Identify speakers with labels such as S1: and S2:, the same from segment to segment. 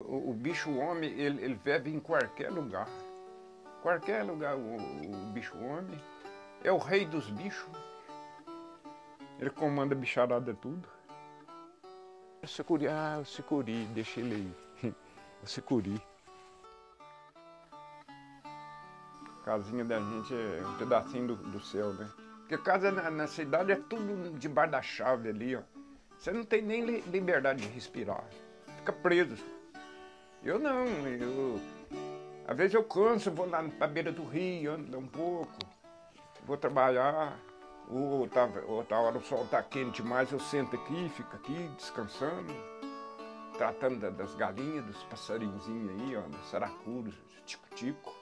S1: O, o bicho homem, ele, ele vive em qualquer lugar. Qualquer lugar, o, o bicho homem é o rei dos bichos. Ele comanda a bicharada tudo. O securi, ah, o securi, deixa ele aí. O securi. A casinha da gente é um pedacinho do, do céu, né? Porque casa na, na cidade é tudo debaixo da chave ali, ó. Você não tem nem li- liberdade de respirar. Fica preso. Eu não, eu. Às vezes eu canso, vou lá pra beira do rio, ando um pouco, vou trabalhar, ou tá, ou tá hora o sol tá quente demais, eu sento aqui, fico aqui descansando, tratando da- das galinhas, dos passarinhos aí, ó, dos saracuros, tico-tico.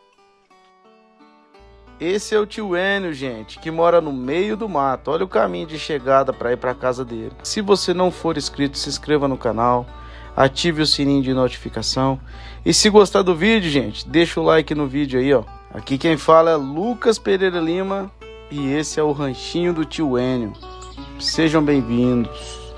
S2: Esse é o tio Enio, gente, que mora no meio do mato. Olha o caminho de chegada para ir para casa dele. Se você não for inscrito, se inscreva no canal, ative o sininho de notificação. E se gostar do vídeo, gente, deixa o like no vídeo aí, ó. Aqui quem fala é Lucas Pereira Lima e esse é o ranchinho do tio Enio. Sejam bem-vindos.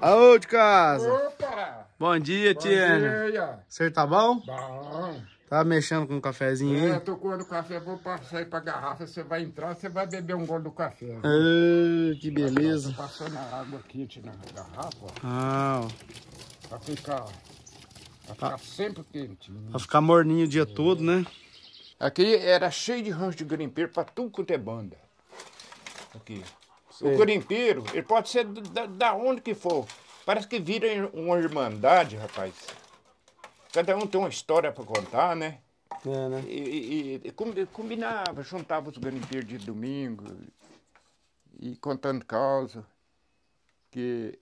S2: Aô de casa.
S1: Opa!
S2: Bom dia, tio Enio.
S1: dia!
S2: Você tá bom?
S1: Bom!
S2: Tá mexendo com um cafezinho
S1: É,
S2: aí?
S1: tô coando café, vou passar aí pra garrafa, você vai entrar, você vai beber um gole do café.
S2: Ah, que beleza.
S1: Tô passando a água aqui na garrafa, ó,
S2: Ah, ó.
S1: pra ficar, pra ficar sempre quentinho.
S2: Pra ficar morninho o dia todo, né?
S1: Aqui era cheio de rancho de garimpeiro pra tudo quanto é banda. Aqui.
S2: Sei.
S1: O garimpeiro, ele pode ser da, da onde que for. Parece que vira uma irmandade, rapaz. Cada um tem uma história pra contar, né?
S2: É, né?
S1: E, e- e com- combinava, juntava os garimpeiros de domingo e contando causa. Que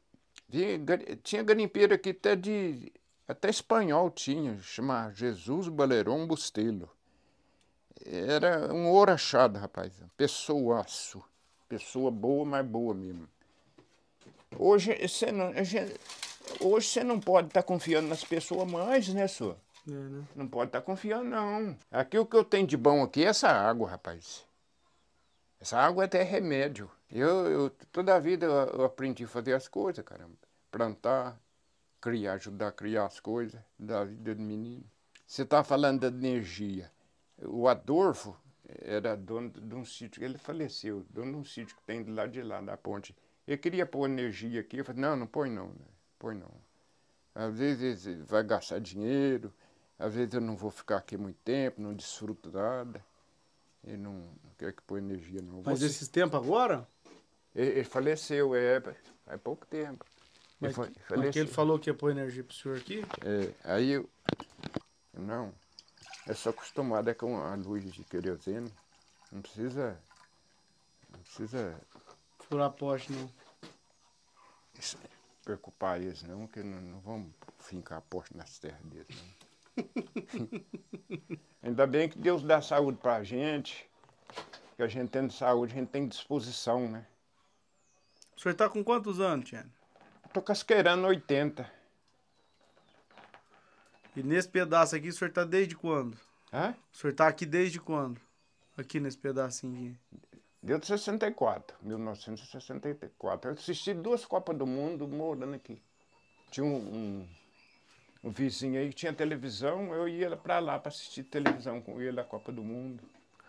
S1: gari- tinha garimpeiro aqui até de. Até espanhol tinha, chama Jesus Baleron Bustelo. Era um ouro achado, rapaz. Pessoaço. Pessoa boa, mas boa mesmo. Hoje você não, a gente- hoje você não pode estar confiando nas pessoas mais, né, senhor?
S2: É, né?
S1: Não pode estar confiando, não. Aqui o que eu tenho de bom aqui é essa água, rapaz. Essa água é até remédio. Eu, eu- toda a vida eu, eu aprendi a fazer as coisas, caramba. Plantar, criar, ajudar a criar as coisas da vida do menino. Você está falando da energia. O Adolfo era dono de um sítio, ele faleceu, dono de um sítio que tem do lado de lá, da ponte. Ele queria pôr energia aqui, eu falei, não, não põe não, né? Põe não. Às vezes vai gastar dinheiro, às vezes eu não vou ficar aqui muito tempo, não desfruto nada. Ele não, não quer que põe energia, não.
S2: Mas esses tempos agora?
S1: ele, ele faleceu, é, há pouco tempo. Ele
S2: Mas,
S1: faleceu.
S2: ele falou que ia pôr energia pro senhor aqui?
S1: É, aí eu. Não. É só acostumada com a luz de querosene. Não precisa. Não precisa
S2: Furar poste, não.
S1: se preocupar eles, não, que não, não vamos fincar a poste nas terras deles. Ainda bem que Deus dá saúde pra gente. Que a gente tendo saúde, a gente tem disposição, né?
S2: O senhor tá com quantos anos, Tiane?
S1: Tô casqueirando 80.
S2: E nesse pedaço aqui, o senhor tá desde quando?
S1: Hã?
S2: O senhor tá aqui desde quando? Aqui nesse pedacinho aqui.
S1: Deu de 64, 1964. Eu assisti duas Copas do Mundo morando aqui. Tinha um, um, um vizinho aí que tinha televisão, eu ia pra lá pra assistir televisão com ele, a Copa do Mundo.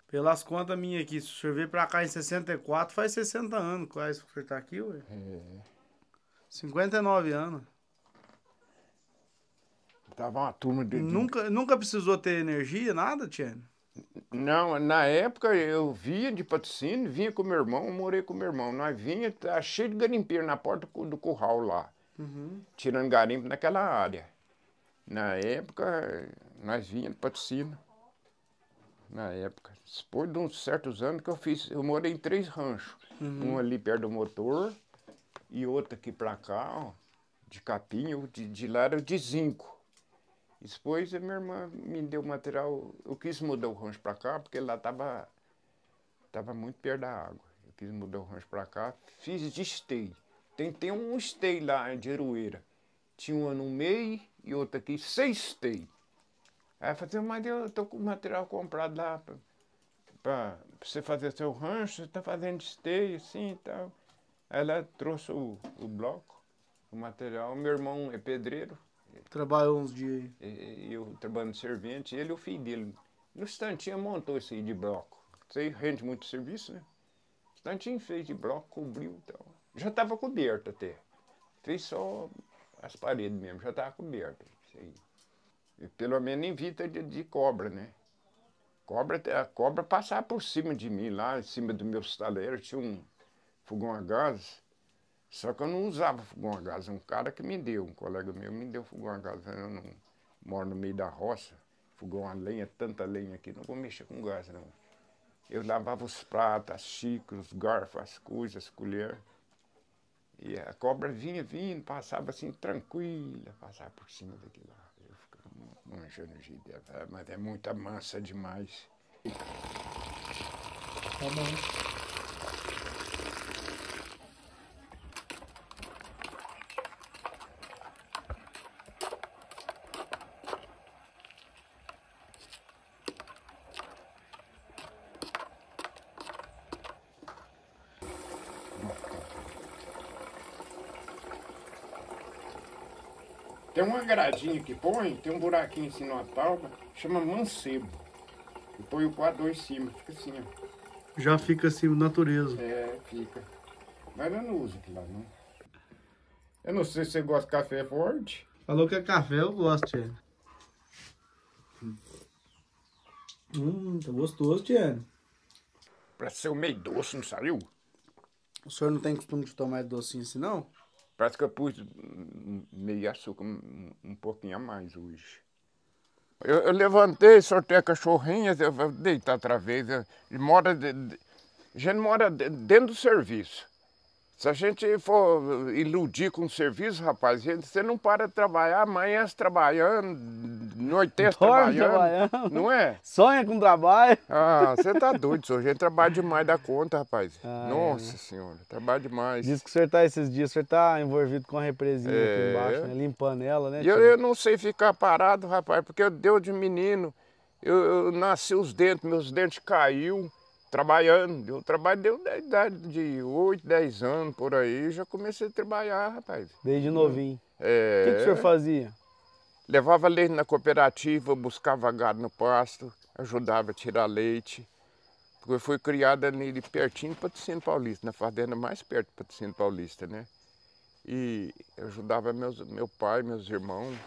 S2: Pelas contas minhas aqui, se o senhor veio pra cá em 64, faz 60 anos quase que o senhor tá aqui, ué.
S1: É,
S2: 59 anos.
S1: tava uma turma de.
S2: Nunca, nunca precisou ter energia, nada, Tiane?
S1: Não, na época eu via de patrocínio, vinha com meu irmão, morei com meu irmão. Nós vinha, tá cheio de garimpeiro na porta do curral lá.
S2: Uhum.
S1: tirando garimpo naquela área. Na época, nós vinha de patrocínio. Na época. Depois de uns certos anos que eu fiz, eu morei em três ranchos. Um ali perto do motor e outro aqui pra cá, ó, de capim, de, de lá era de zinco. Depois a minha irmã me deu material, eu quis mudar o rancho pra cá, porque lá tava, tava muito perto da água. Eu quis mudar o rancho pra cá, fiz de esteio. Tem um esteio lá de Aroeira. Tinha uma no meio e outra aqui, seis esteios. Aí eu falei, mas eu tô com material comprado lá pra você fazer seu rancho, você tá fazendo esteio assim e tal. Ela trouxe o, o bloco, o material. Meu irmão é pedreiro,
S2: Trabalhou uns dias aí.
S1: Eu trabalhando de servente, ele e o filho dele. No instantinho montou isso aí de bloco. Isso aí rende muito serviço, né? Instantinho fez de bloco, cobriu e tal. Já estava coberto até. Fez só as paredes mesmo, já estava coberto. Isso aí. E pelo menos evita de, de cobra, né? Cobra, a cobra passava por cima de mim, lá em cima do meu estaleiro, tinha um fogão a gás. Só que eu não usava fogão a gás, um cara que me deu, um colega meu me deu fogão a gás. Eu não moro no meio da roça, fogão a lenha, tanta lenha aqui, não vou mexer com gás não. Eu lavava os pratos, as xícaras, os garfos, as coisas, as colheres. E a cobra vinha, vinha, passava assim, tranquila, passava por cima daquilo lá. Eu ficava manjando o jeito dela, mas é muita mansa demais.
S2: Tá bom.
S1: Tem uma gradinha que põe, tem um buraquinho assim numa tábua, chama mancebo. E põe o quadro em cima, fica assim, ó.
S2: Já fica assim, natureza.
S1: É, fica. Mas eu não uso aquilo lá, não. Eu não sei se você gosta de café forte.
S2: Falou que é café, eu gosto, Tiene. Hum, tá gostoso, Tiene.
S1: Pra ser o meio doce, não saiu?
S2: O senhor não tem costume de tomar docinho assim, não?
S1: Parece que eu pus meio açúcar, um, um pouquinho a mais hoje. Eu, eu levantei, sortei a cachorrinha, eu deitar outra vez. eu- mora de- de- a gente mora de- dentro do serviço. Se a gente for iludir com o serviço, rapaz, gente, você não para de trabalhar, amanhã trabalhando,
S2: Dorme
S1: trabalhando,
S2: trabalhando.
S1: não é?
S2: Sonha com trabalho.
S1: Ah, você tá doido, senhor. A gente trabalha demais da conta, rapaz.
S2: Ah, é,
S1: Nossa senhora, trabalha demais.
S2: Diz que o senhor tá esses dias, o senhor tá envolvido com a represinha aqui
S1: É.
S2: embaixo, né? Limpando ela, né?
S1: E eu, eu não sei ficar parado, rapaz, porque eu deu de menino, eu, eu nasci os dentes, meus dentes caiu, trabalhando. Eu trabalho deu da idade de 8, 10 anos por aí, já comecei a trabalhar, rapaz.
S2: Desde novinho. O
S1: É,
S2: que, que o senhor fazia?
S1: Levava leite na cooperativa, buscava gado no pasto, ajudava a tirar leite. Porque eu fui criada ali pertinho de Patrocínio Paulista, na fazenda mais perto de Patrocínio Paulista, né? E eu ajudava meus, meu pai, meus irmãos.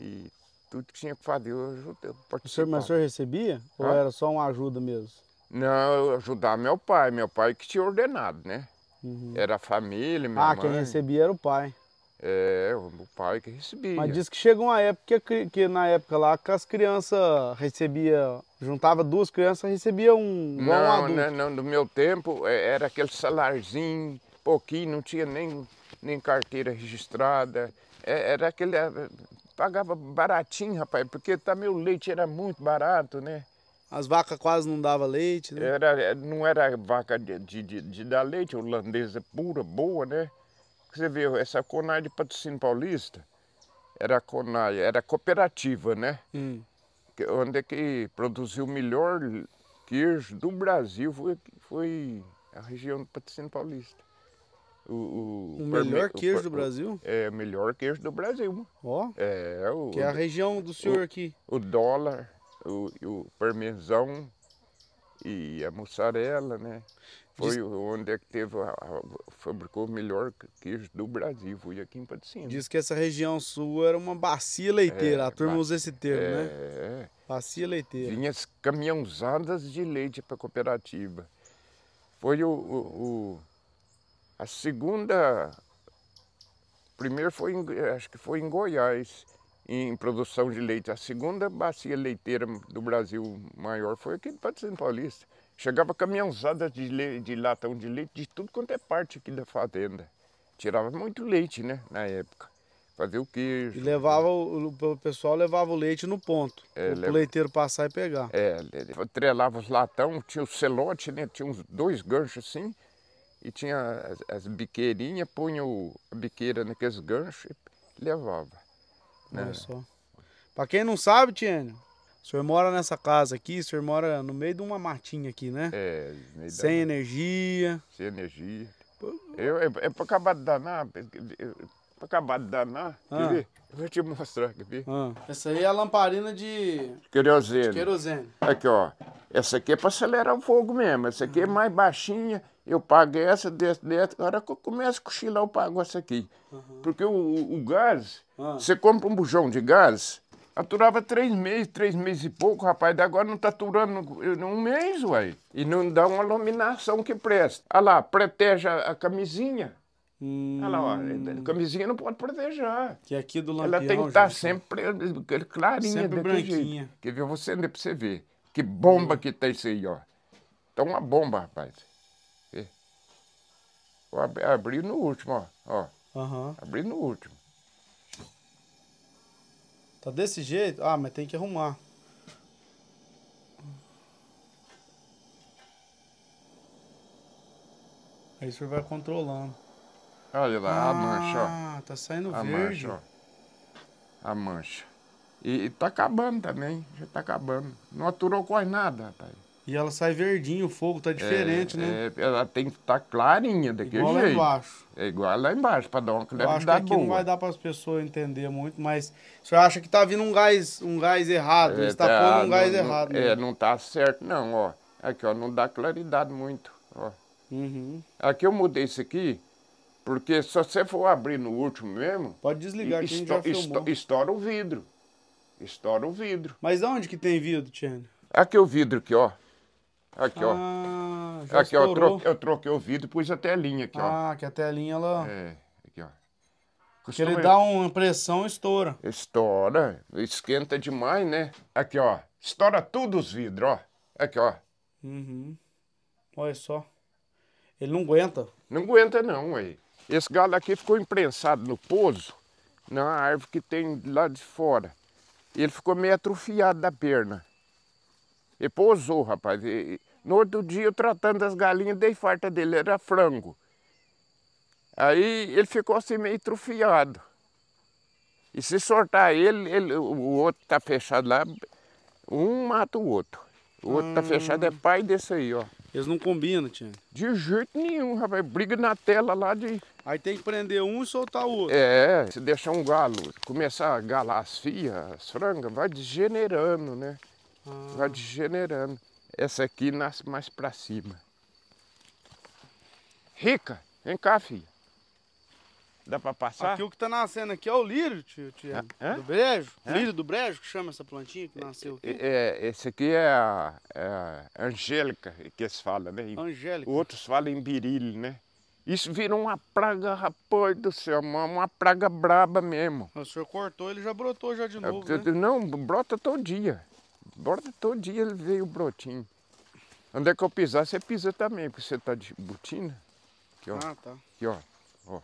S1: E tudo que tinha que fazer, eu ajudei. Eu
S2: O senhor, mas o
S1: participava.
S2: senhor recebia? Ou era só uma ajuda mesmo?
S1: Não, eu ajudava meu pai, meu pai que tinha ordenado, né?
S2: Uhum.
S1: Era a família, minha
S2: Ah,
S1: mãe.
S2: quem recebia era o pai.
S1: É, o pai que recebia.
S2: Mas diz que chegou uma época que, que na época lá que as crianças recebia, juntava duas crianças, recebia um igual um
S1: Não,
S2: adulto.
S1: né, não, no meu tempo eh, era aquele salarzinho, pouquinho, não tinha nem, nem carteira registrada. Eh, Era aquele. eh, Pagava baratinho, rapaz, porque também o leite era muito barato, né?
S2: As vacas quase não davam leite, né?
S1: Era, eh, não era vaca de, de, de- dar leite, holandesa pura, boa, né? Você vê, essa Conai de Patrocínio Paulista era Conai, era cooperativa, né?
S2: Hum.
S1: que- onde é que produziu o melhor queijo do Brasil foi, foi a região do Patrocínio Paulista. O, o,
S2: O melhor
S1: o
S2: queijo
S1: per-
S2: do Brasil?
S1: É, o melhor queijo do Brasil.
S2: Ó,
S1: É, o,
S2: que é a região do senhor aqui.
S1: o dólar, o, o parmesão e a mussarela, né? Foi
S2: Diz-
S1: onde é que teve, a- a- fabricou o melhor queijo do Brasil, foi aqui em Patrocínio.
S2: Diz que essa região sul era uma bacia leiteira.
S1: É,
S2: a turma
S1: ba-
S2: usa esse termo, né?
S1: É,
S2: Bacia leiteira.
S1: Vinha as caminhãozadas de leite para a cooperativa. Foi o, o- o- a segunda. Primeiro foi, em, acho que foi em Goiás, em produção de leite. A segunda bacia leiteira do Brasil maior foi aqui em Patrocínio Paulista. Chegava caminhãozada de, le- de latão de leite de tudo quanto é parte aqui da fazenda. Tirava muito leite, né, na época. Fazia o queijo.
S2: E levava, o, o pessoal levava o leite no ponto.
S1: É,
S2: o
S1: leva-
S2: leiteiro passar e pegar.
S1: É, ele atrelava os latão, tinha o celote, né? Tinha uns dois ganchos assim, e tinha as, as biqueirinhas, punha o- a biqueira naqueles ganchos e levava. Né?
S2: Olha só. Pra quem não sabe, Tiênio, o senhor mora nessa casa aqui, o senhor mora no meio de uma matinha aqui, né?
S1: É, meio da-
S2: Sem energia.
S1: sem energia. Eu, é, é para acabar de danar, eu- pra acabar de danar.
S2: Ah.
S1: Quer ver? Eu vou te mostrar, quer ver?
S2: Ah. Essa aí é a lamparina de
S1: Querosene.
S2: querosene.
S1: Aqui, ó. Essa aqui é pra acelerar o fogo mesmo. Essa aqui é mais baixinha. Eu pago essa, desse, dessa. A hora que eu começo a cochilar, eu pago essa aqui. Porque o, o- gás,
S2: Ah.
S1: você compra um bujão de gás, aturava três meses, três meses e pouco, rapaz. Agora não tá aturando um mês, uai. E não dá uma iluminação que presta. Olha lá, protege a, camisinha.
S2: Hum,
S1: Olha lá, ó. A camisinha não pode proteger.
S2: que é aqui do lampião.
S1: Ela tem que estar
S2: gente.
S1: sempre clarinha,
S2: Sempre branquinha.
S1: jeito. Quer ver? Você pra você ver. Que bomba que tá isso aí, ó. Tá uma bomba, rapaz. Vê. Vou ab- abrir no último, ó. ó.
S2: Aham.
S1: Abri no último.
S2: Tá desse jeito? Ah, mas tem que arrumar. Aí o senhor vai controlando.
S1: Olha lá, a mancha, ó.
S2: Ah, tá saindo
S1: A
S2: verde.
S1: mancha, ó. A mancha. E, e tá acabando também, já tá acabando. Não aturou quase nada, rapaz.
S2: E ela sai verdinho, o fogo tá diferente,
S1: É,
S2: né?
S1: é, ela tem que estar clarinha daquele
S2: Igual lá
S1: jeito.
S2: embaixo.
S1: É igual lá embaixo, pra dar uma
S2: Eu acho que
S1: claridade
S2: aqui
S1: boa.
S2: não vai dar para as pessoas entender muito, mas o senhor acha que tá vindo um gás, um gás errado?
S1: É,
S2: está
S1: tá,
S2: pondo um gás
S1: não- não-
S2: errado.
S1: É,
S2: né?
S1: não tá certo não, ó. Aqui, ó, não dá claridade muito, ó.
S2: Uhum.
S1: Aqui eu mudei isso aqui, porque se você for abrir no último mesmo,
S2: Pode desligar que a gente já filmou.
S1: estoura o vidro. Estoura o vidro.
S2: Mas aonde que tem vidro, Tiane?
S1: Aqui o vidro aqui, ó. Aqui, ó.
S2: Ah,
S1: Aqui, ó, eu troquei, eu troquei o vidro e pus a telinha aqui, ó.
S2: Ah, que a telinha, ela...
S1: É, aqui, ó.
S2: Que ele
S1: Costuma-
S2: dá uma pressão, estoura.
S1: Estoura, esquenta demais, né? Aqui, ó. Estoura tudo os vidros, ó. Aqui, ó.
S2: Uhum. Olha só. Ele não aguenta.
S1: Não aguenta não, aí. Esse galho aqui ficou imprensado no pouso, na árvore que tem lá de fora. Ele ficou meio atrofiado da perna. Ele pousou, rapaz. E- e no outro dia, eu tratando das galinhas, dei farta dele, era frango. Aí ele ficou assim meio atrofiado. E se soltar ele, ele- o outro tá fechado lá, um mata o outro. O outro tá fechado, é pai desse aí, ó.
S2: Eles não combinam, Tiane.
S1: De jeito nenhum, rapaz. Briga na tela lá de.
S2: Aí tem que prender um e soltar o outro.
S1: É, se deixar um galo começar a galar as fias, as frangas, vai degenerando, né?
S2: Ah.
S1: Vai degenerando. Essa aqui nasce mais pra cima. Rica, vem cá, filha. Dá pra passar?
S2: Aqui o que tá nascendo aqui é o lírio, tio, Tiane.
S1: Hã?
S2: Do brejo.
S1: Hã?
S2: Lírio do brejo, que chama essa plantinha que nasceu aqui.
S1: É, esse aqui é a, é a Angélica, que eles falam, né?
S2: Angélica.
S1: Outros falam em birilho, né? Isso virou uma praga, rapaz do céu, uma, uma praga braba mesmo.
S2: O senhor cortou, ele já brotou já de
S1: É,
S2: novo,
S1: você-
S2: né?
S1: Não, brota todo dia. Todo dia ele veio o brotinho. Onde é que eu pisar, você pisa também, porque você tá de botina. Aqui, ó.
S2: Ah, tá.
S1: Aqui, ó. ó.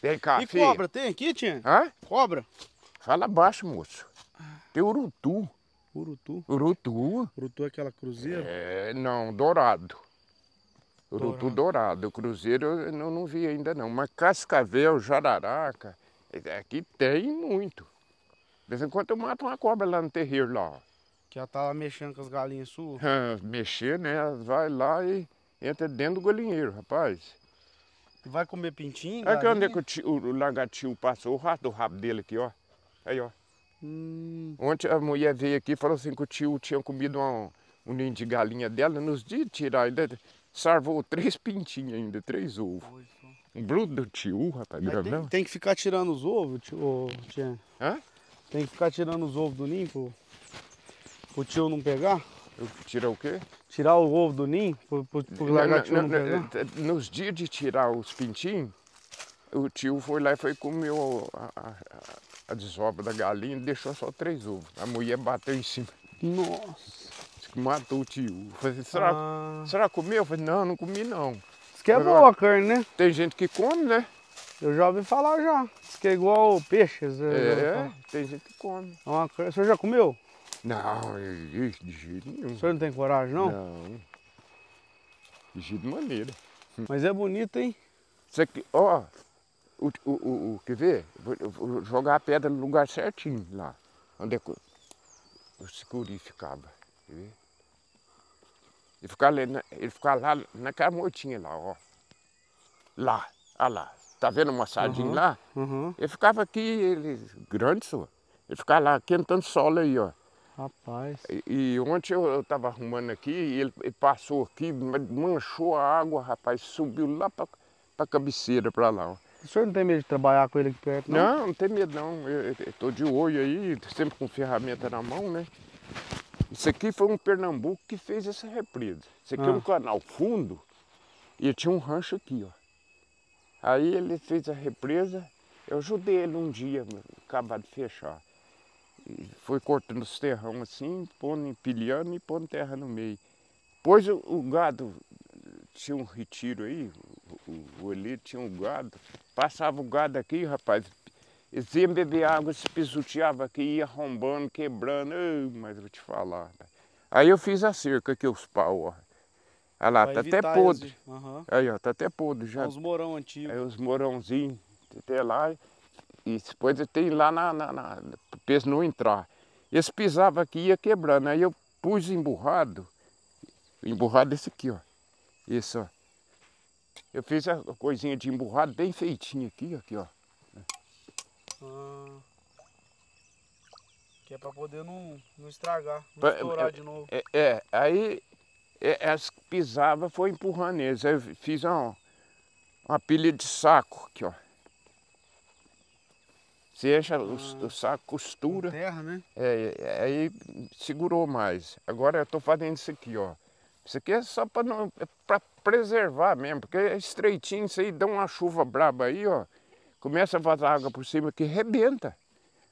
S1: Vem cá,
S2: E cobra, tem aqui, Tiane?
S1: Hã?
S2: Cobra?
S1: Fala baixo, moço. Tem urutu.
S2: Urutu.
S1: Urutu?
S2: Urutu é aquela cruzeiro?
S1: É, não, dourado. Urutu dourado. O cruzeiro eu não, não vi ainda não. Mas cascavel, jararaca, é- aqui tem muito. De vez em quando eu mato uma cobra lá no terreiro lá.
S2: Que ela tá mexendo com as galinhas suas.
S1: Ah, Mexer, né? Ela Vai lá e entra dentro do galinheiro, rapaz.
S2: Vai comer pintinho,
S1: Aqui onde
S2: galinha?
S1: é que o, tio, o lagartio passou, o rato do rabo dele aqui, ó. Aí, ó.
S2: Hum,
S1: Ontem a mulher veio aqui e falou assim que o tio tinha comido um, um ninho de galinha dela. Nos dias de tirar, ainda salvou três pintinhos ainda, três ovos. Um bruto do tio, rapaz,
S2: tem, tem que ficar tirando os ovos, tio?
S1: Hã?
S2: Tem que ficar tirando os ovos do ninho pro, pro tio não pegar?
S1: Eu- Tira o quê?
S2: Tirar o ovo do ninho pro, pro, pro lagartinho não,
S1: Na-
S2: pegar?
S1: na- Nos dias de tirar os pintinhos, o tio foi lá e foi comer a, a, a- desova da galinha e deixou só três ovos. A mulher bateu em cima,
S2: Nossa.
S1: matou o tio. Eu falei, será,
S2: Ah,
S1: será comeu? Eu falei, não, não comi não.
S2: isso que é boa a carne, né?
S1: Tem gente que come, né?
S2: Eu já ouvi falar já. Diz que é igual peixes. ouvi
S1: É, tem gente que come.
S2: É uma. O senhor já comeu?
S1: Não, de jeito nenhum.
S2: O senhor não tem coragem, não?
S1: Não. De jeito maneira.
S2: Mas é bonito, hein?
S1: Isso aqui, ó, o, o, o, o- quer ver? Vou, vou jogar a pedra no lugar certinho lá. Onde é que o, Sicuri ficava. Quer ver? Ele ficava, ele ficava lá naquela moitinha lá, ó. Lá. Olha lá, tá vendo o moçadinho
S2: Uhum.
S1: lá?
S2: Uhum.
S1: Ele ficava aqui, ele grande, só. Ele ficava lá quentando solo aí, ó.
S2: Rapaz.
S1: E, e ontem eu, eu tava arrumando aqui e ele, ele passou aqui, ma- manchou a água, rapaz, subiu lá pra, pra cabeceira pra lá, ó.
S2: O senhor não tem medo de trabalhar com ele aqui perto, não?
S1: Não, não tem medo não. Eu, eu- eu tô de olho aí, sempre com ferramenta na mão, né? Isso aqui foi um Pernambuco que fez essa represa. Isso aqui é
S2: Ah.
S1: um canal fundo e tinha um rancho aqui, ó. Aí ele fez a represa, eu ajudei ele um dia, acabar de fechar. E foi cortando os terrão assim, pondo, empilhando e pondo terra no meio. Depois o, o gado tinha um retiro aí, o, o, Elito tinha um gado, passava o gado aqui, rapaz, eles iam beber água, se pisoteava aqui, ia arrombando, quebrando, mas vou te falar. Aí eu fiz a cerca aqui, os pau, ó. Olha lá, tá até podre.
S2: esse- Aham.
S1: Aí, ó, tá até podre já.
S2: É uns morão antigos.
S1: Aí os morãozinhos, até lá, e depois tem lá na, na, na pra não entrar. Eles pisavam aqui e ia quebrando. Aí eu pus emburrado, emburrado esse aqui, ó. Isso, ó. Eu fiz a coisinha de emburrado bem feitinha aqui, aqui, ó.
S2: Ah. Que é pra poder não, não estragar, não
S1: Pra-
S2: estourar
S1: é-
S2: de novo.
S1: É, é, aí é, as que pisava foi empurrando eles. Aí eu fiz uma, uma pilha de saco aqui, ó. Você enche os- o, saco, costura.
S2: terra, né?
S1: É, é, aí segurou mais. Agora eu estou fazendo isso aqui, ó. Isso aqui é só para não, é para preservar mesmo, porque é estreitinho, isso aí dá uma chuva braba aí, ó. Começa a vazar água por cima que rebenta.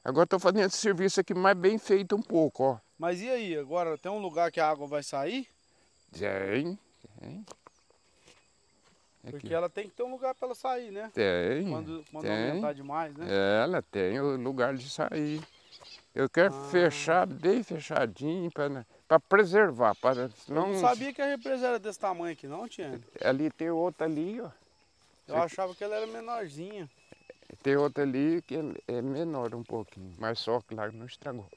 S1: Agora estou fazendo esse serviço aqui mais bem feito um pouco, ó.
S2: Mas e aí, agora tem um lugar que a água vai sair?
S1: Tem, tem.
S2: Porque
S1: Aqui.
S2: ela tem que ter um lugar pra ela sair, né?
S1: Tem.
S2: Quando, quando
S1: tem.
S2: aumentar demais, né?
S1: Ela tem o lugar de sair. Eu quero
S2: Ah.
S1: fechar bem fechadinho para preservar, para
S2: Eu não sabia que a represa era desse tamanho aqui não, Tiane.
S1: ali tem outra ali, ó.
S2: Eu achava que ela era menorzinha.
S1: Tem outra ali que é é menor um pouquinho, mas só que lá não estragou.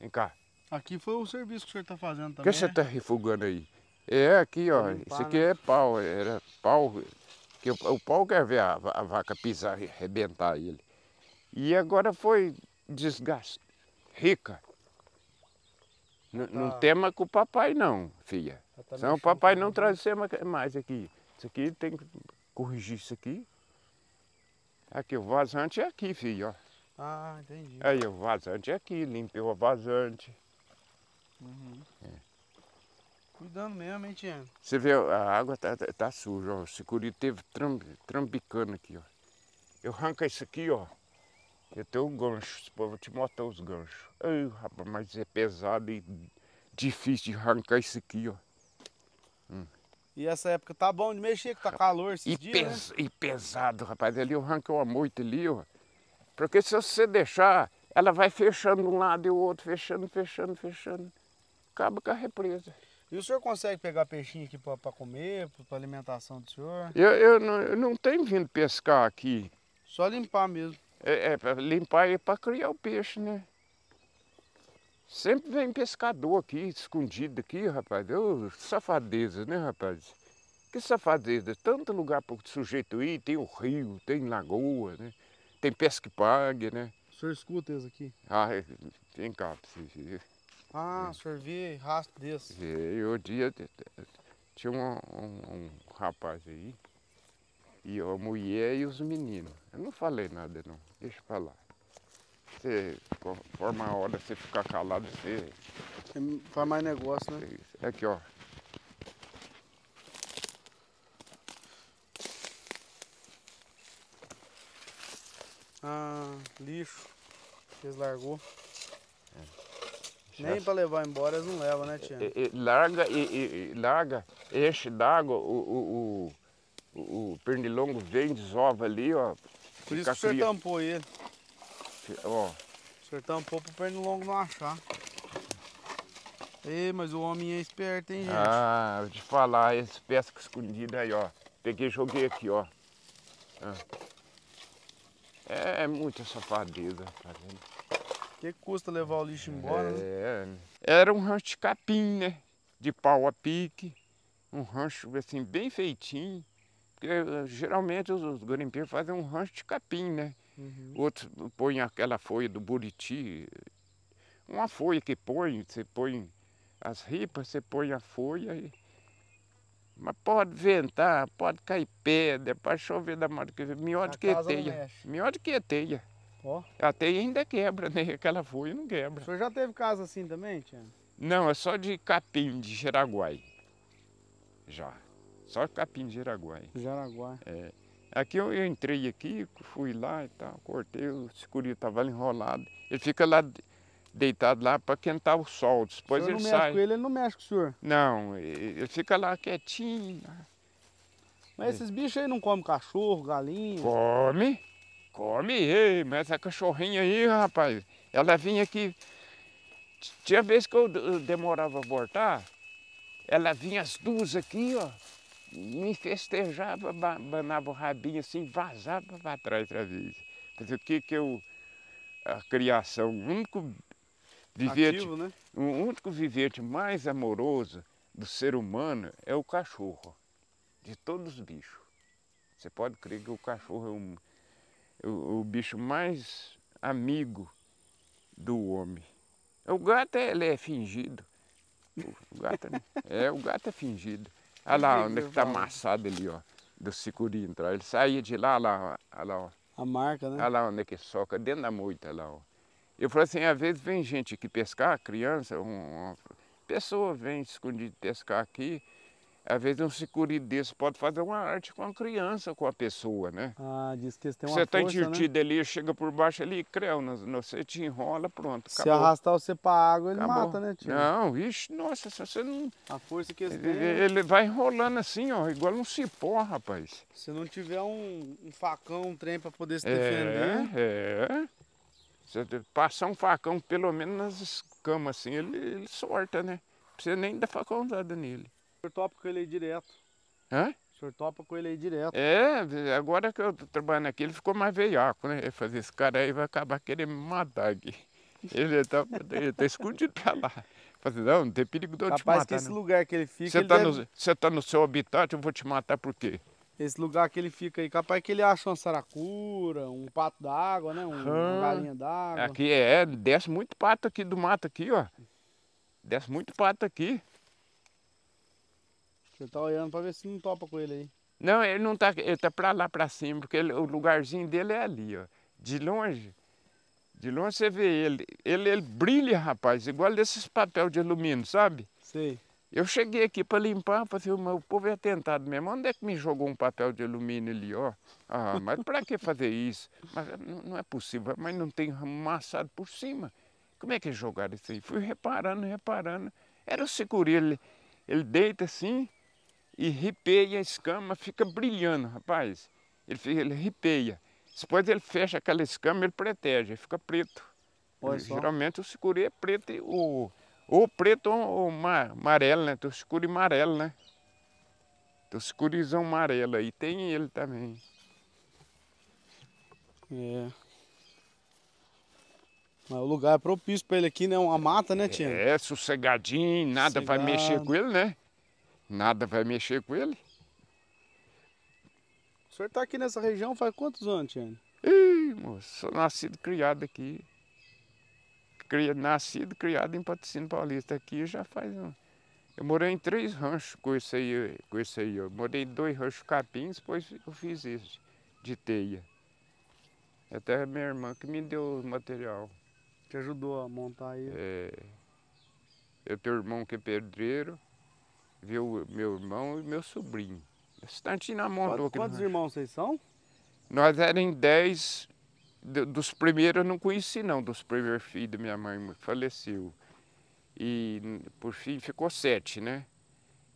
S1: Vem cá.
S2: Aqui foi o serviço que o senhor tá fazendo
S1: O
S2: também,
S1: que você
S2: né?
S1: está refugando aí? É aqui, ó. Isso aqui
S2: né?
S1: é pau. Era pau. Que o, o pau quer ver a, a vaca pisar e arrebentar ele. E agora foi desgaste. Rica. N- Não
S2: Tá.
S1: tema com o papai não, filha.
S2: Já tá
S1: Senão o papai não
S2: ela,
S1: traz mais aqui. Isso aqui tem que corrigir isso aqui. Aqui, o vazante é aqui, filho, ó.
S2: Ah, entendi.
S1: Aí, o vazante é aqui, limpei o vazante.
S2: Uhum.
S1: É.
S2: Cuidando mesmo, hein, Tiane?
S1: Você vê, a água tá, tá, tá suja, ó. O securito teve tram, trambicando aqui, ó. Eu arranco isso aqui, ó. Eu tenho um gancho, vou te mostrar os ganchos. Ai, rapaz, mas é pesado e difícil de arrancar isso aqui, ó.
S2: E essa época tá bom de mexer, que tá calor esses
S1: E,
S2: dias, né?
S1: pes- e pesado, rapaz. Ali eu arranquei uma moita ali, ó. Porque se você deixar, ela vai fechando um lado e o outro, fechando, fechando, fechando. Acaba com a represa.
S2: E o senhor consegue pegar peixinho aqui pra comer, pra alimentação do senhor?
S1: Eu, eu, não, eu não tenho vindo pescar aqui.
S2: Só limpar mesmo.
S1: É, é para limpar e para criar o peixe, né? Sempre vem pescador aqui, escondido aqui, rapaz. Ô, safadeza, né, rapaz? Que safadeza. Tanto lugar para o sujeito ir, tem o rio, tem lagoa, né? Tem pesca que pague, né?
S2: O senhor escuta eles aqui?
S1: Ah, é, vem cá, pra você ver.
S2: Ah, o senhor vê rastro desse.
S1: E o dia tinha um, um- um rapaz aí, e a mulher e os meninos. Eu não falei nada não, deixa pra lá. Você forma a hora você ficar calado, você.
S2: Faz mais negócio, né?
S1: Aqui ó.
S2: Ah, lixo. Eles largou. Nem pra levar embora eles não levam, né,
S1: e larga e, e- larga, enche d'água, o, o, o, o pernilongo vem, desova ali, ó.
S2: Por isso que o senhor tampou ele.
S1: Ó,
S2: O senhor tampou pro pernilongo não achar. Ei, mas o homem é esperto, hein, gente?
S1: Ah, vou te falar, esse pesca escondido aí, ó. Peguei e joguei aqui, ó. Ah. É, é muita safadeza, tá vendo?
S2: O que custa levar o lixo embora, né?
S1: É, era um rancho de capim, né? De pau a pique. Um rancho assim bem feitinho. Porque eh, geralmente os, os garimpeiros fazem um rancho de capim, né?
S2: Uhum.
S1: Outros põem aquela folha do buriti, uma folha que põe, você põe as ripas, você põe a folha e... Mas pode ventar, pode cair pedra, pode chover da mão que melhor do que teia. Melhor do que teia.
S2: Ó.
S1: A teia ainda quebra, né? Aquela folha não
S2: O
S1: quebra.
S2: senhor já teve casa assim também, Tiano?
S1: Não, é só de capim de Jaraguai. Já. Só capim de Jaraguai.
S2: Jaraguá.
S1: Aqui eu, eu entrei aqui, fui lá e tal, cortei, o escurinho estava enrolado. Ele fica lá de- deitado lá para quentar o sol.
S2: O
S1: Depois
S2: senhor
S1: ele
S2: não
S1: sai.
S2: mexe com ele, ele não mexe com o senhor.
S1: Não, ele ele fica lá quietinho.
S2: Mas esses bichos aí não comem cachorro, galinha.
S1: Come, come, ei, mas essa cachorrinha aí, rapaz, ela vinha aqui. Tinha vez que eu demorava a voltar, ela vinha as duas aqui, ó, me festejava, ba- banava o rabinho assim, vazava para trás outra vez. Quer dizer, o que que eu. A criação, o único vivente,
S2: Ativo, né?
S1: o único vivente mais amoroso do ser humano é o cachorro, de todos os bichos. Você pode crer que o cachorro é um- o, o bicho mais amigo do homem. O gato é, ele é fingido. O, gato é, é, o gato é fingido. Olha lá onde
S2: que
S1: é tá
S2: fala?
S1: amassado ali, ó. Do sicuri entrar. Ele saía de lá, lá, olha lá, ó.
S2: A marca, né?
S1: Olha lá onde é que soca, dentro da moita lá, ó. Eu falei assim, às vezes vem gente aqui pescar, criança, um- uma pessoa vem escondida pescar aqui, às vezes um sicuri desse pode fazer uma arte com a criança, com a pessoa, né?
S2: Ah, diz que eles têm uma
S1: Você está
S2: né?
S1: entirtido ali, chega por baixo ali, creu, você te enrola, pronto,
S2: Se
S1: acabou.
S2: arrastar você pra água, ele
S1: acabou.
S2: mata, né, tio?
S1: Não, ixi, nossa, se você não...
S2: A força que eles
S1: Ele,
S2: têm,
S1: ele vai enrolando assim, ó, igual um cipó, rapaz.
S2: se não tiver um, um facão, um trem pra poder se defender,
S1: É, é. Você passar um facão, pelo menos nas escamas assim, ele, ele sorta, né? Não precisa nem dar facãozada nele.
S2: O senhor topa com ele aí direto.
S1: Hã?
S2: O senhor topa com ele aí direto.
S1: É, agora que eu tô trabalhando aqui, ele ficou mais veiaco, né? Ele esse cara aí vai acabar querendo me matar aqui. Ele tá, ele tá escondido pra lá. Falei, não, não tem perigo de eu te
S2: Capaz
S1: matar,
S2: que esse
S1: não.
S2: lugar que ele fica,
S1: Você
S2: ele
S1: tá,
S2: deve-
S1: no, você tá no seu habitat, eu vou te matar por quê?
S2: esse lugar que ele fica aí, capaz que ele acha uma saracura, um pato d'água, né? Um, uma galinha d'água.
S1: Aqui é, desce muito pato aqui do mato aqui, ó. Desce muito pato aqui.
S2: Senhor tá olhando pra ver se não topa com ele aí.
S1: Não, ele não tá, ele tá pra lá pra cima, porque ele- o lugarzinho dele é ali, ó. De longe, de longe você vê ele. Ele, ele brilha, rapaz, igual desses papel de alumínio, sabe?
S2: Sei.
S1: Eu cheguei aqui para limpar, falei, assim, mas o povo é atentado mesmo. Onde é que me jogou um papel de alumínio ali, ó? Ah, mas para que fazer isso? Mas não, é possível, mas não tem amassado por cima. Como é que jogaram isso aí? Fui reparando, reparando. Era o securi, ele, ele deita assim e ripeia a escama, fica brilhando, rapaz. Ele, ele ripeia. Depois ele fecha aquela escama, ele protege, ele fica preto.
S2: Só.
S1: Geralmente o securi é preto, e o, ou preto ou, ou ma- amarelo, né? Tem o securi amarelo, né? Tem o securizão amarelo aí, tem ele também.
S2: É. Mas o lugar é propício pra ele aqui, né? Uma mata, né, tia?
S1: É, sossegadinho, nada vai mexer com ele, né? Nada vai mexer com ele.
S2: O senhor tá aqui nessa região faz quantos anos, tia?
S1: Ih, moço, sou nascido e criado aqui. Cria, nascido e criado em Patrocínio Paulista. Aqui já faz um. Eu morei em três ranchos com esse aí. Com esse aí eu morei em dois ranchos capins, depois eu fiz esse de teia. Até a minha irmã que me deu o material.
S2: Que ajudou a montar aí.
S1: É, eu tenho um irmão que é pedreiro, viu meu irmão e meu sobrinho. Tantinho na aqui
S2: quantos irmãos vocês são?
S1: Nós éramos em dez, do- dos primeiros eu não conheci não, dos primeiros filhos da minha mãe, faleceu. E por fim ficou sete, né?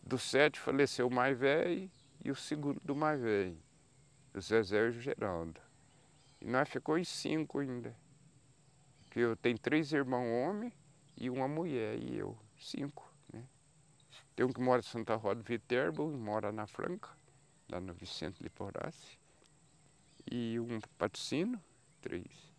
S1: Dos sete faleceu o mais velho e o segundo do mais velho, o Zezé e o Geraldo. E nós ficou em cinco ainda. Que eu tenho três irmãos homens e uma mulher, e eu, cinco? Tem um que mora em Santa Rosa de Viterbo, mora na Franca, lá no Vicente Liporace e um patrocínio, três.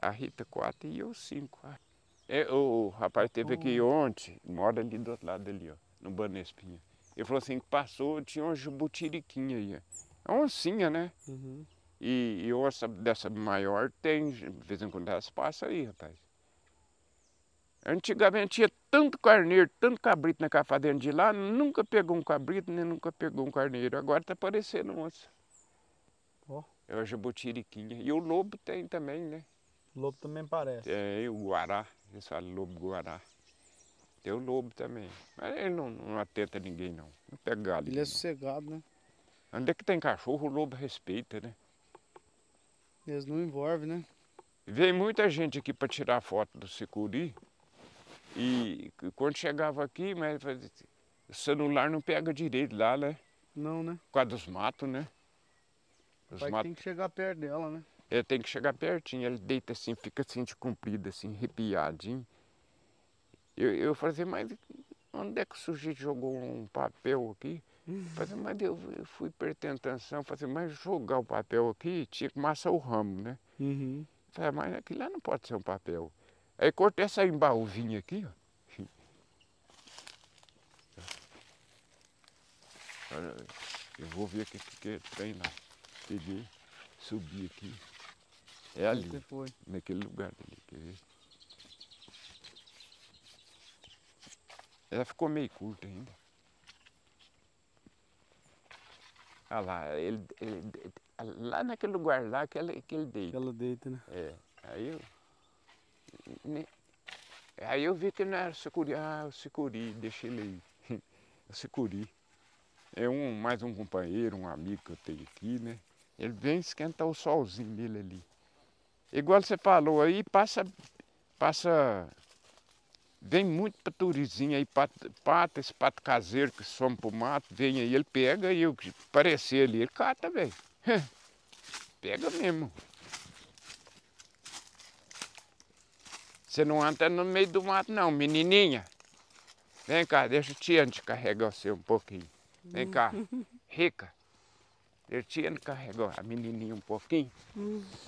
S1: A Rita, quatro e eu, cinco. Ah, É, o rapaz teve aqui ontem, mora ali do outro lado ali, ó, no Banespinha. Ele falou assim que passou, tinha uma jubutiriquinha aí. É oncinha, né?
S2: Uhum.
S1: E, e onça dessa maior tem, de vez em quando elas passam aí, rapaz. Antigamente tinha tanto carneiro, tanto cabrito na fazenda de lá, nunca pegou um cabrito, nem nunca pegou um carneiro. Agora tá aparecendo onça.
S2: Ó.
S1: É o jabutiriquinha. E o lobo tem também, né?
S2: Lobo também parece.
S1: Tem o guará, eles falam lobo guará. Tem o lobo também. Mas ele não, não atenta ninguém não. Não pega galinha.
S2: Ele é sossegado, né?
S1: Onde é que tem cachorro, o lobo respeita, né?
S2: Eles não envolvem, né?
S1: Veio muita gente aqui para tirar foto do Sicuri. E quando chegava aqui, mas o celular não pega direito lá, né?
S2: Não, né?
S1: Por causa dos matos, né? Os
S2: Pai
S1: matos,
S2: tem que chegar perto dela, né?
S1: ele tem que chegar pertinho, ele deita assim, fica assim de comprido, assim, arrepiadinho. Eu, eu falei assim, mas onde é que o sujeito jogou um papel aqui? Falei assim, mas eu, eu fui prestando atenção, falei assim, mas jogar o papel aqui tinha que amassar o ramo, né?
S2: Uhum.
S1: Falei, mas aquilo lá não pode ser um papel. Aí cortei essa embaúvinha aqui, ó. Eu vou ver o que, que, que tem lá. Peguei, subi aqui. É ali,
S2: Você foi.
S1: naquele lugar ali, quer ver? Ela ficou meio curta ainda. Olha lá, ele, ele- lá naquele lugar lá que ele, que ele deita.
S2: Ela deita, né?
S1: É, aí eu. Ne- Aí eu vi que não era. Ah, o sucuri, deixei ele aí. O sucuri. É um, mais um companheiro, um amigo que eu tenho aqui, né? Ele vem esquentar o solzinho dele ali. Igual você falou aí, passa. Passa. Vem muito paturizinho aí, pato, pato, esse pato caseiro que some pro mato, vem aí, ele pega e eu que parecer ali, ele cata, velho. Pega mesmo. Você não anda no meio do mato não, menininha. Vem cá, deixa o Tiano te carregar você um pouquinho. Vem cá, rica. Deixa o Tiano carregar a menininha um pouquinho.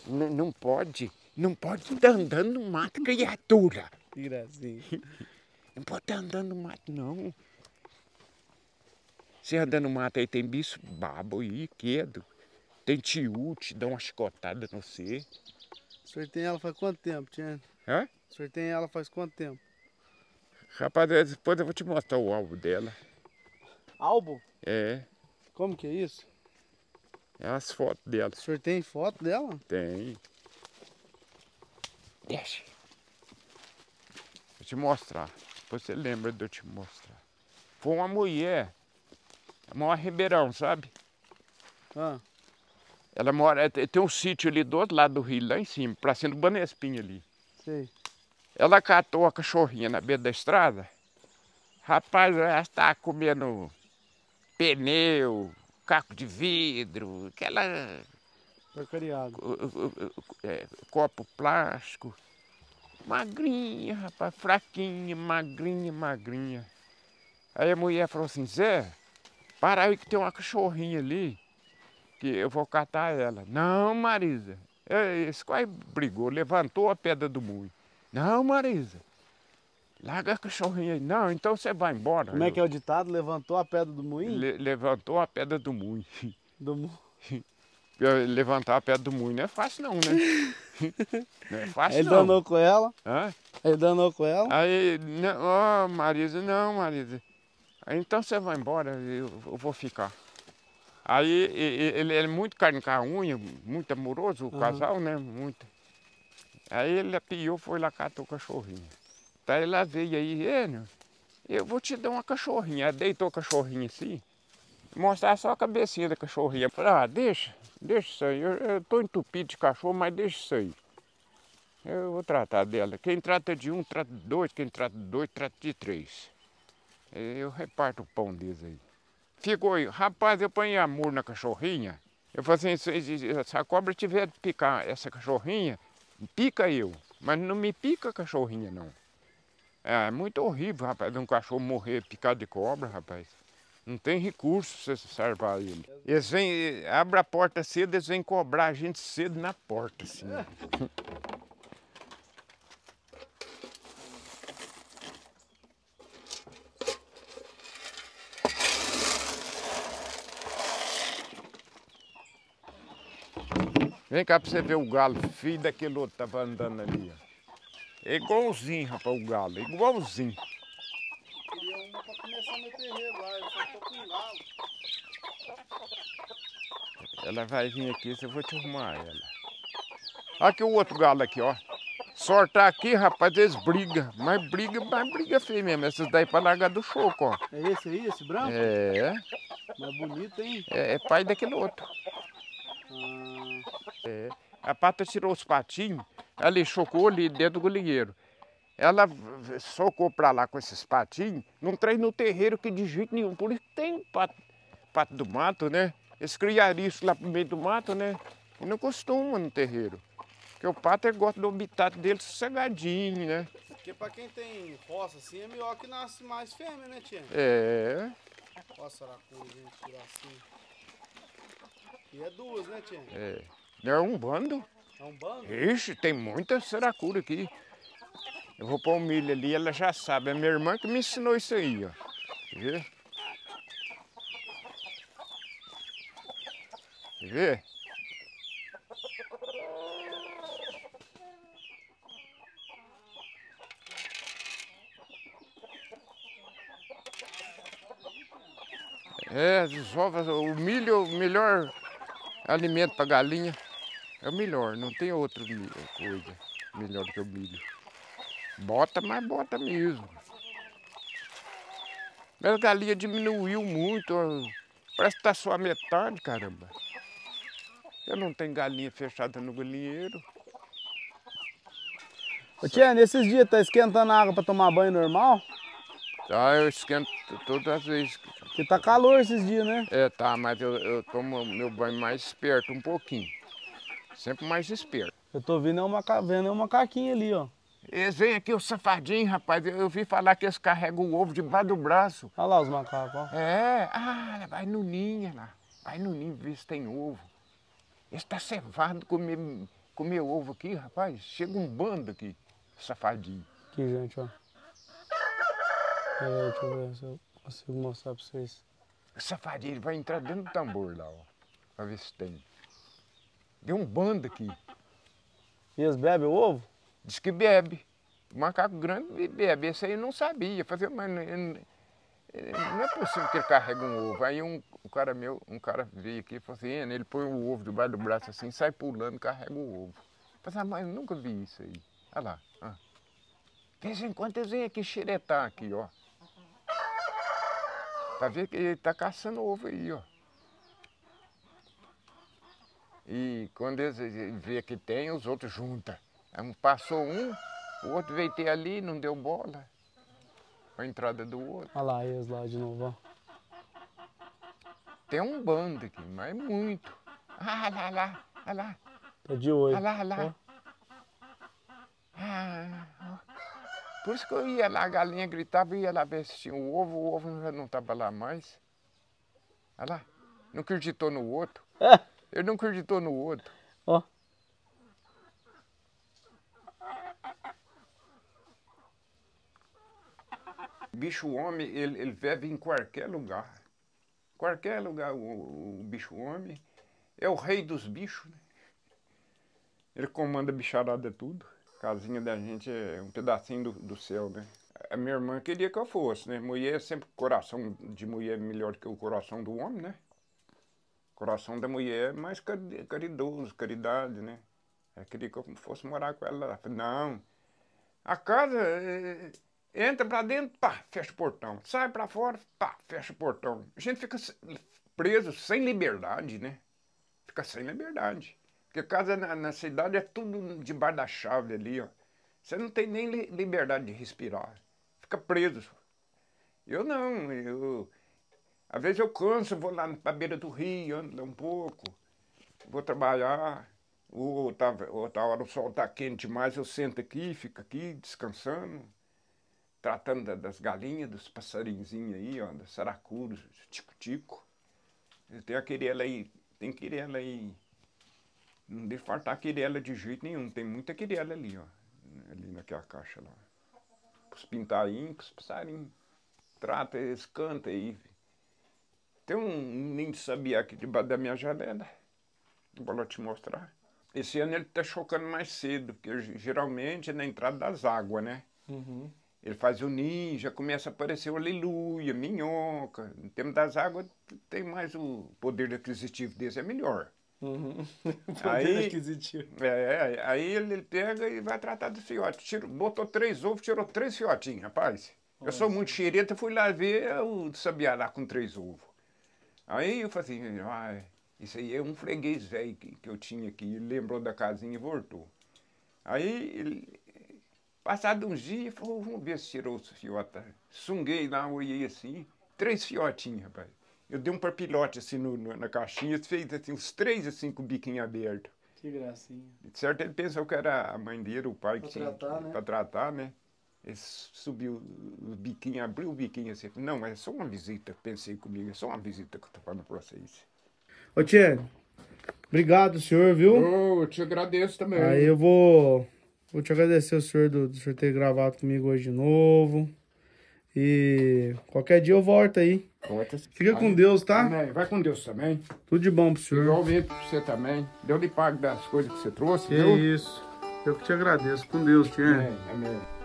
S1: N- não pode, não pode estar andando no mato, criatura.
S2: Que gracinha.
S1: Não pode estar andando no mato, não. Você anda no mato aí, tem bicho babo aí, quedo. Tem tio, te dá uma chicotada no você.
S2: O senhor tem ela faz quanto tempo, Tiana?
S1: Hã?
S2: O senhor tem ela faz quanto tempo?
S1: Rapaz, depois eu vou te mostrar o álbum dela.
S2: Álbum?
S1: É,
S2: Como que é isso?
S1: é as fotos dela.
S2: O senhor tem foto dela?
S1: Tem. Deixa. Vou te mostrar. Depois você lembra de eu te mostrar. Foi uma mulher. Mora em Ribeirão, sabe?
S2: Ah,
S1: Ela mora. Tem tem um sítio ali do outro lado do rio, lá em cima, pra cima do Banespinho ali.
S2: sei.
S1: Ela catou a cachorrinha na beira da estrada. Rapaz, ela está comendo pneu, caco de vidro, aquela
S2: Porcariado.
S1: é, copo plástico. Magrinha, rapaz, fraquinha, magrinha, magrinha. Aí a mulher falou assim, Zé, para aí que tem uma cachorrinha ali, que eu vou catar ela. Não, Marisa. É, Esse quase brigou, levantou a pedra do moinho. Não, Marisa. Larga a cachorrinha aí. Não, então você vai embora.
S2: Como é que é o ditado? Levantou a pedra do moinho?
S1: Le- levantou a pedra do moinho.
S2: Do mo-
S1: Eu Levantar a pedra do moinho não é fácil não, né? Não é fácil
S2: Ele
S1: não.
S2: danou com ela?
S1: Hã?
S2: Ele danou com ela?
S1: Aí, não, ó, Marisa, não, Marisa. Aí, então você vai embora, eu, eu vou ficar. Aí ele é muito carne com a unha, muito amoroso, o
S2: Aham.
S1: casal, né? Muito. Aí ele apiou, foi lá catou o cachorrinho. Daí ela veio aí, Enio, eu vou te dar uma cachorrinha. Ela deitou a cachorrinha assim, mostrar só a cabecinha da cachorrinha. Eu Falei, ah, deixa, deixa isso aí. Eu, eu tô entupido de cachorro, mas deixa isso aí. Eu vou tratar dela. Quem trata de um, trata de dois. Quem trata de dois, trata de três. Eu reparto o pão deles aí. Ficou aí. Rapaz, eu ponho amor na cachorrinha. Eu falei assim, se a cobra tiver de picar essa cachorrinha, pica eu. Mas não me pica cachorrinha, não. É muito horrível, rapaz, um cachorro morrer picado de cobra, rapaz. Não tem recurso pra você salvar ele. Eles vêm, abre a porta cedo, eles vêm cobrar a gente cedo na porta, assim. Vem cá pra você ver o galo, filho daquele outro que tava andando ali, ó. É igualzinho, rapaz, o galo, igualzinho.
S2: Queria uma pra começar meu terreiro lá, eu só tô com galo.
S1: Ela vai vir aqui, eu vou te arrumar ela. Aqui o outro galo aqui, ó. Sortar aqui, rapaz, eles brigam. Mas briga, mas briga feio mesmo. Essas daí pra largar do choco, ó.
S2: É esse aí, esse branco?
S1: É.
S2: Mas bonito, hein?
S1: É, é pai daquele outro. É. A pata tirou os patinhos, ela chocou ali dentro do galinheiro. Ela socou pra lá com esses patinhos, não traz no terreiro que de jeito nenhum. Por isso que tem pato, pato do mato, né? Eles criaram isso lá pro meio do mato, né? E não costuma no terreiro. Porque o pato ele gosta do habitat dele sossegadinho, né?
S2: porque pra quem tem roça assim, é melhor que nasce mais fêmea, né, tia?
S1: É,
S2: Olha a saracura, gente, assim. E é duas, né, tia?
S1: é. É um bando.
S2: É um bando?
S1: Ixi, tem muita saracura aqui. Eu vou pôr o milho ali, ela já sabe. É minha irmã que me ensinou isso aí, ó. Vê? Vê? É, as ovas, o milho é o melhor alimento para galinha. É o melhor, não tem outro mi- coisa melhor que o milho. Bota, mas bota mesmo. Mas a galinha diminuiu muito, parece que tá só a metade, caramba. Eu não tenho galinha fechada no galinheiro.
S2: Ô, tia, nesses dias tá esquentando a água pra tomar banho normal?
S1: Ah, eu esquento todas as vezes.
S2: Porque tá calor esses dias, né?
S1: É, tá, mas eu, eu tomo meu banho mais esperto um pouquinho. Sempre mais esperto.
S2: Eu tô vendo é um, maca... vendo é um macaquinho ali, ó.
S1: Eles vêm aqui, o safadinho, rapaz. Eu ouvi falar que eles carregam o ovo debaixo do braço.
S2: Olha lá os macacos, ó.
S1: É, ah, vai no ninho lá. Vai no ninho ver se tem ovo. Esse tá cevado comer, comer ovo aqui, rapaz. Chega um bando aqui, safadinho.
S2: Aqui, gente, ó. É, deixa eu ver se eu consigo mostrar pra vocês.
S1: O safadinho ele vai entrar dentro do tambor lá, ó. Pra ver se tem. Deu um bando aqui.
S2: E eles bebem o ovo?
S1: Diz que bebe. O macaco grande bebe. Esse aí não sabia. Fazer, mas não, não- é possível que ele carregue um ovo. Aí um, um cara meu, um cara veio aqui e falou assim, "Ena, ele põe o ovo debaixo do braço assim, sai pulando carrega o ovo. Eu falei, "Ah, mas eu nunca vi isso aí. Olha lá. De vez em quando eles vêm aqui xeretar aqui, ó. Pra ver que ele tá caçando ovo aí, ó. E quando eles vê que tem, os outros juntam. Aí um Passou um, o outro veio ter ali, não deu bola. A entrada do outro.
S2: Olha lá eles lá de novo, ó.
S1: Tem um bando aqui, mas muito. Ah, lá, lá, ah, lá,
S2: Tá de olho.
S1: ah, lá, lá. Ah. Por isso que eu ia lá, a galinha gritava, ia lá ver se tinha o ovo, o ovo já não estava lá mais. Olha lá, não acreditou no outro. Ele não acreditou no outro.
S2: ó.
S1: bicho homem, ele, ele vive em qualquer lugar. Qualquer lugar, o, o bicho homem é o rei dos bichos, né? Ele comanda bicharada tudo. A casinha da gente é um pedacinho do, do céu, né? A minha irmã queria que eu fosse, né? Mulher é sempre coração de mulher é melhor que o coração do homem, né? Coração da mulher é mais cari- caridoso, caridade, né? Ela queria que eu fosse morar com ela. Falou, não, a casa é, entra pra dentro, pá, fecha o portão. Sai pra fora, pá, fecha o portão. A gente fica preso, sem liberdade, né? Fica sem liberdade. Porque casa na, na cidade é tudo debaixo da chave ali, ó. Você não tem nem li- liberdade de respirar. Fica preso. Eu não, eu... Às vezes eu canso, vou lá pra beira do rio, ando um pouco, vou trabalhar. Ou outra, outra hora o sol tá quente demais, eu sento aqui, fico aqui descansando, tratando da- das galinhas, dos passarinhos aí, ó, das saracuras, tico-tico. Tem a querela aí, tem querela aí. Não deixa faltar querela de jeito nenhum, tem muita querela ali, ó. Ali naquela caixa lá. Os pintainhos, os passarinhos. Trata, eles cantam aí. Tem um ninho de sabiá aqui debaixo da minha janela. Vou lá te mostrar. Esse ano ele tá chocando mais cedo, porque geralmente é na entrada das águas, né?
S2: Uhum.
S1: Ele faz o ninho, já começa a aparecer o aleluia, minhoca. No tempo das águas tem mais o poder aquisitivo desse, é melhor.
S2: Uhum. Poder
S1: Aí-
S2: aquisitivo.
S1: É, aí ele pega e vai tratar do fiote. Tirou- botou três ovos, tirou três fiotinhos, rapaz. Eu sou muito xereta, fui lá ver o sabiá lá com três ovos. Aí eu falei assim, ah, isso aí é um freguês velho que, que eu tinha aqui. Ele lembrou da casinha e voltou. Aí, ele, passado uns dias, falou, vamos ver se tirou os fiotes. Sunguei lá, olhei assim, três fiotinhos, rapaz. Eu dei um parpilote assim no- no- na caixinha, fez assim, uns três assim com o biquinho aberto.
S2: Que gracinha.
S1: De certo, ele pensou que era a mãe dele, o pai
S2: Pra
S1: que tinha.
S2: tratar, né?
S1: Pra tratar, né? Ele subiu o biquinho, abriu o biquinho assim. Não, é só uma visita, pensei comigo, é só uma visita que eu tô falando pra vocês.
S2: Ô, Thierry, obrigado, senhor, viu?
S1: Oh, eu te agradeço também.
S2: Aí eu vou, vou te agradecer o senhor do, do senhor ter gravado comigo hoje de novo. E qualquer dia eu volto aí. Fica com Deus, tá?
S1: Amém. Vai com Deus também.
S2: Tudo de bom pro senhor.
S1: Igualmente pra você também. Deus lhe pague das coisas que você trouxe,
S2: Que
S1: viu?
S2: isso. Eu que te agradeço. Com Deus, Thierry.
S1: Amém. Amém.